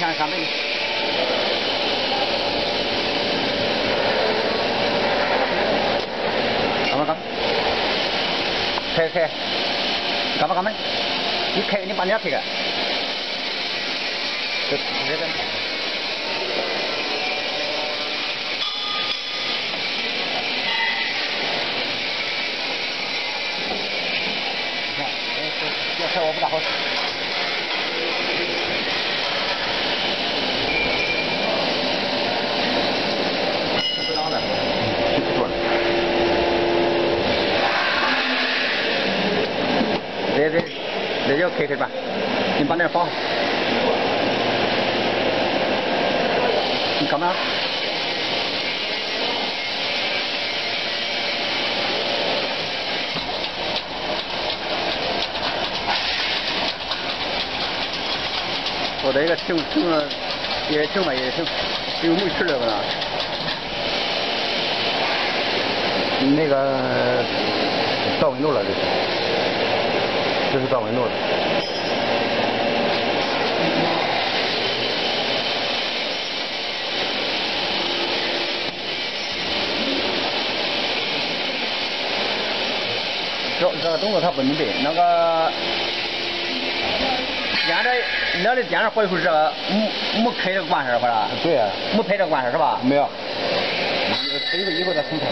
看没？干嘛干？开开，干嘛干嘛？你开，你把人家开开。这这个。这这我不大好使。不当的，是不的。这这这就开开吧，你把那放。你干嘛？我这个停停了也停吧也停，有没气了吧？那个到温度了，这是，这是到温度了。这这个动作它不能对，那个电的那的电回回这个没没开这个关事儿，或者对啊、没拍这个关上是吧？没有。这个以后再重拍。